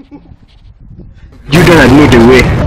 You don't know the way.